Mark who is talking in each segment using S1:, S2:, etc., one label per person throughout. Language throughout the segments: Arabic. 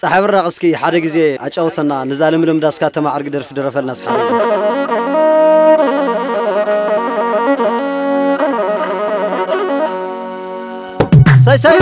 S1: ፀሓይ ብራቕ እስኪ ሓደ ግዜ ኣጫውተና ነዛ ልምልም ዳስካ ተማዕርጊ ደርፊ ደረፈልና ስሓደ ሰይ ሰይ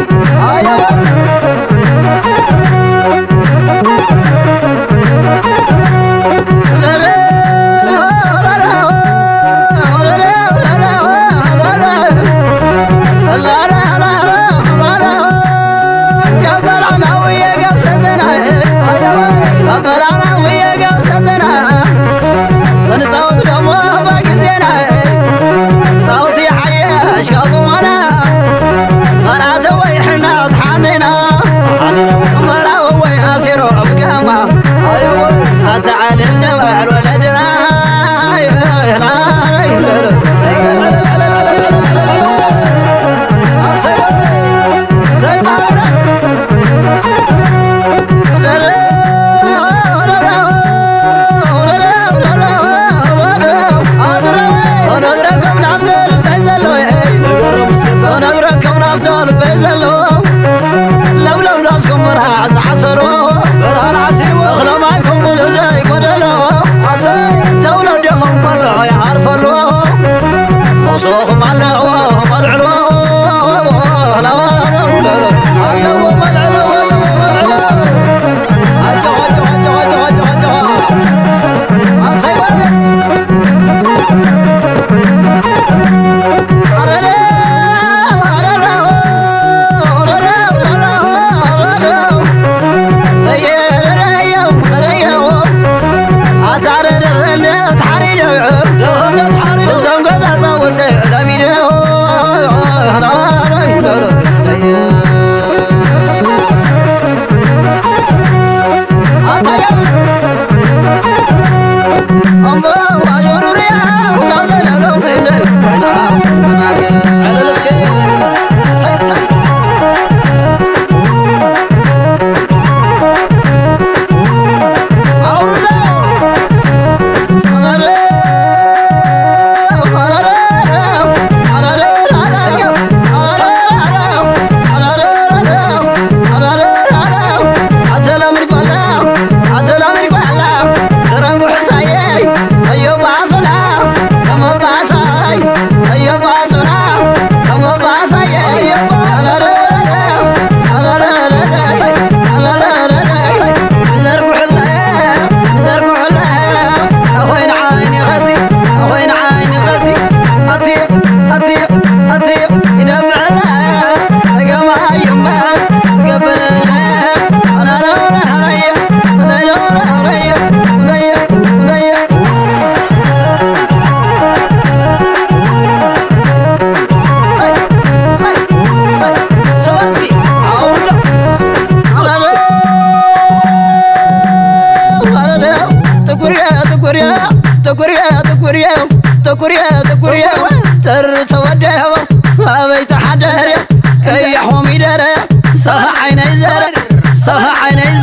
S2: صوخ تقريا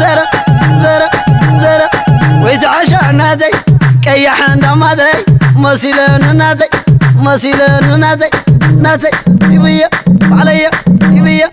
S2: صح عيني زر زر زر ويتعشى نادي كيح نادي مسيلن نادي مسيلن نادي نادي يبيا عليا يبيا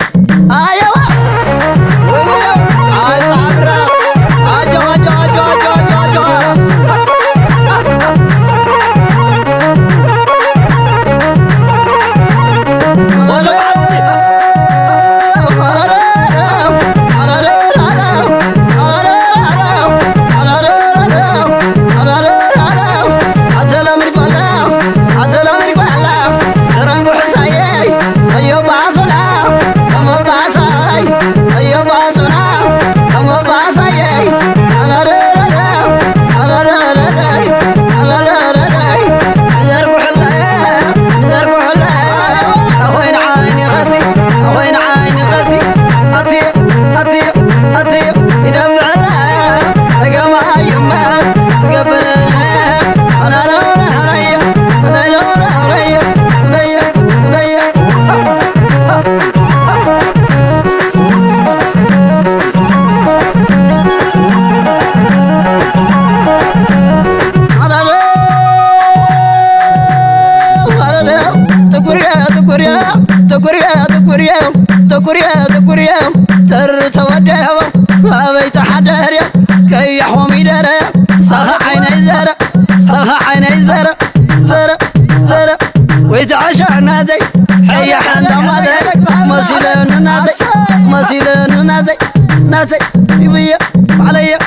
S2: تقريا تقريا تر تودعوا أبي تحدر يا كيحهم يدر صها عيني زرع صها عيني زرع زرع زرع ويتعشى نادي حي حنا مادي. مسيلن نادي مسيلن نادي نادي. يبيا عليا.